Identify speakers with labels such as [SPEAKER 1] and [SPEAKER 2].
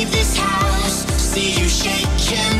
[SPEAKER 1] leave this house. See you shaking,